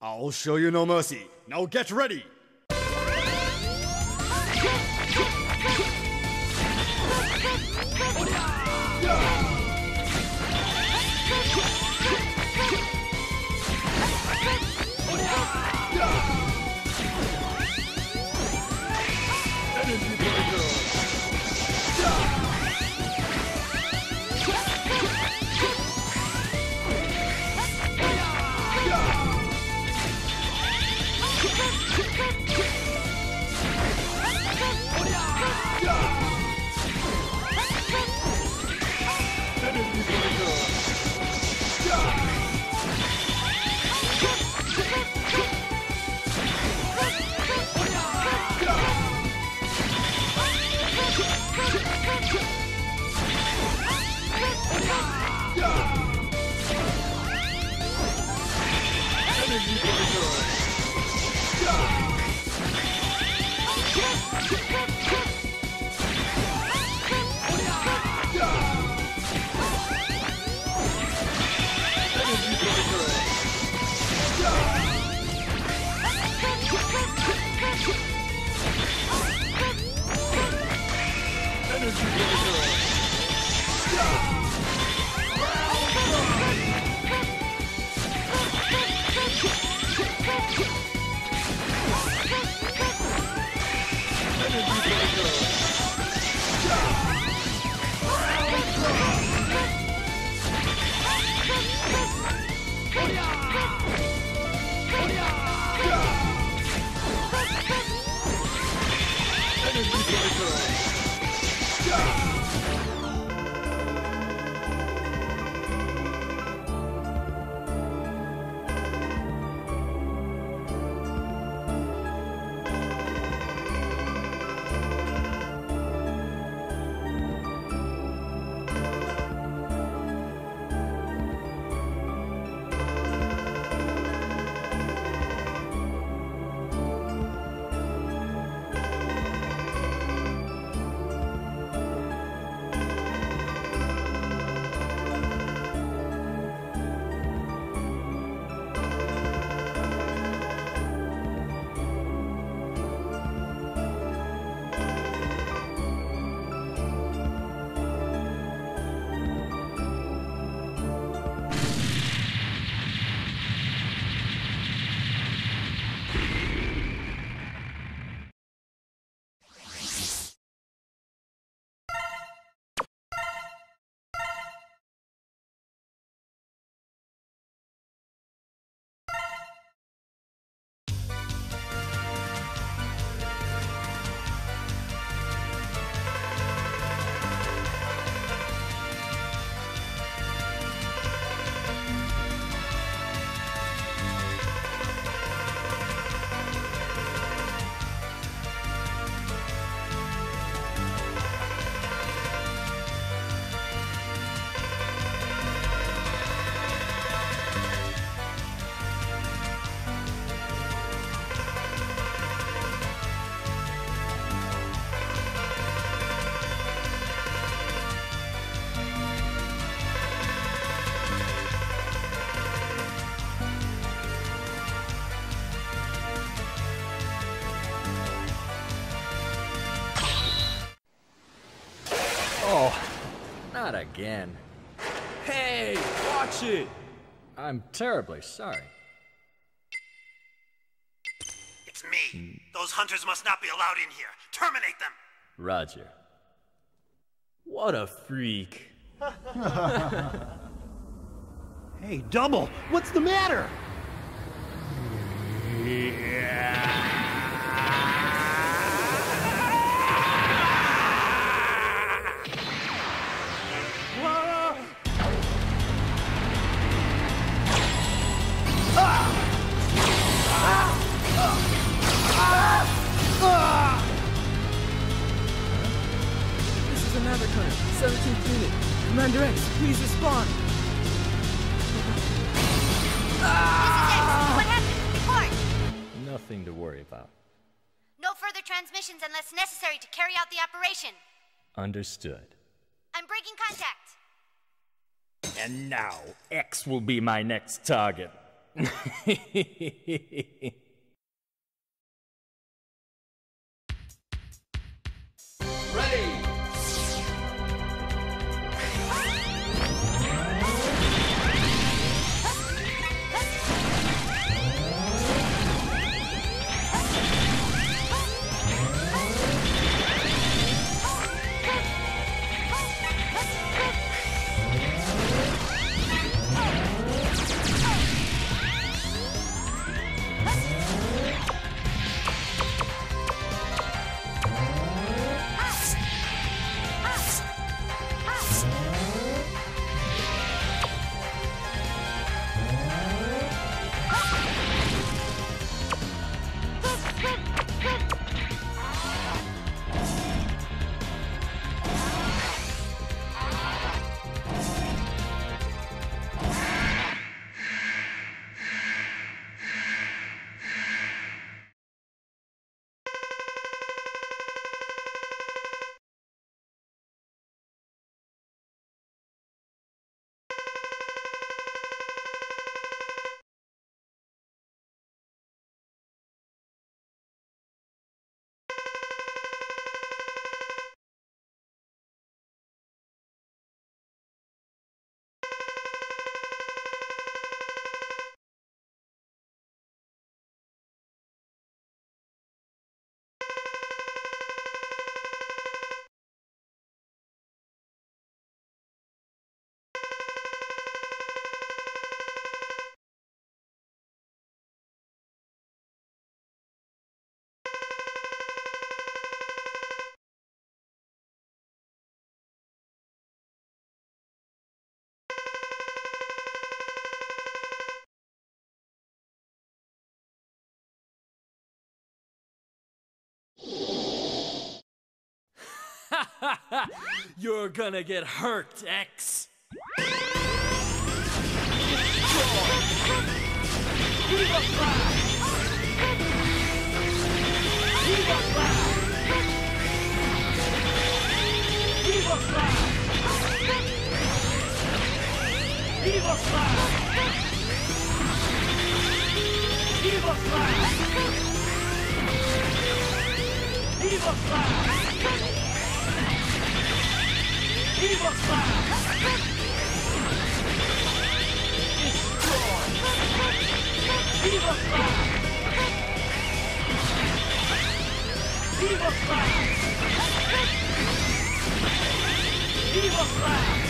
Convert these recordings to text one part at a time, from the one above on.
I'll show you no mercy. Now get ready! Oh, again. Hey, watch it! I'm terribly sorry. It's me. Those hunters must not be allowed in here. Terminate them. Roger. What a freak. Hey, Double, what's the matter? Understood. I'm breaking contact. And now, X will be my next target. You're gonna get hurt, X. Evil Slash! Destroy! Evil Slash! Evil Slash! Evil Slash!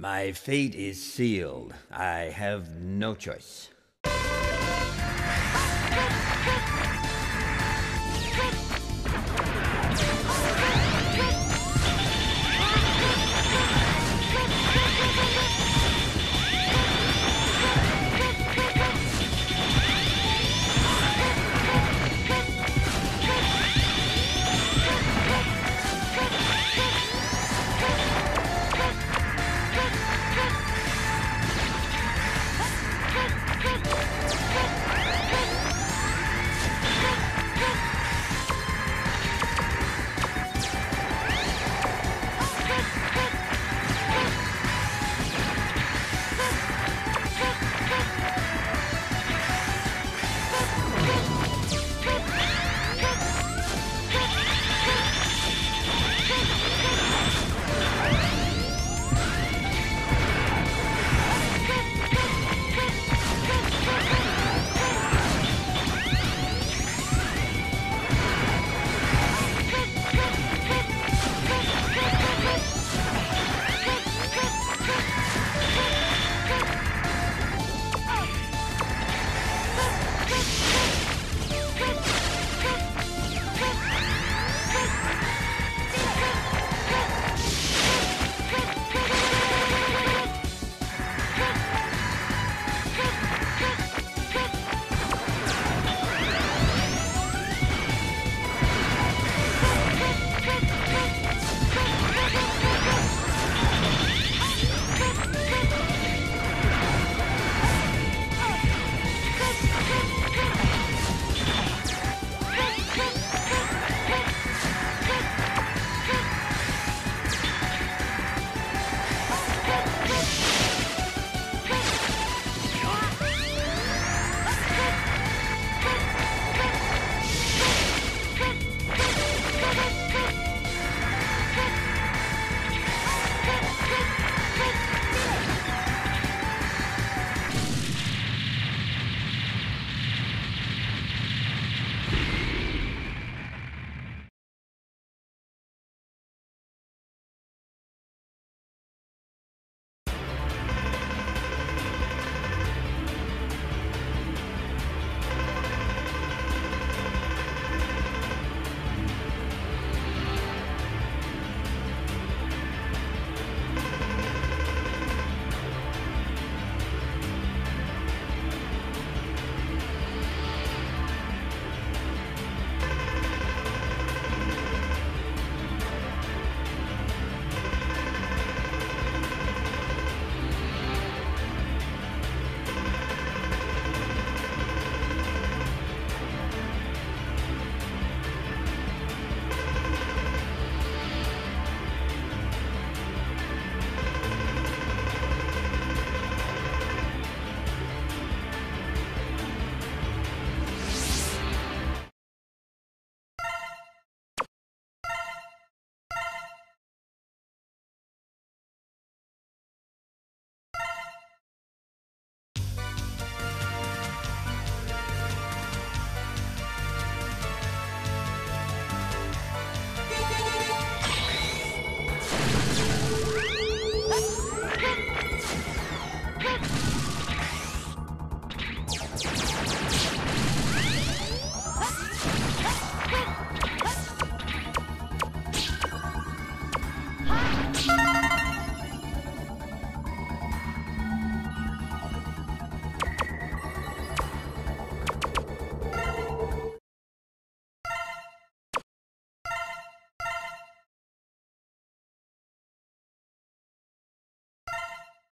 My fate is sealed. I have no choice.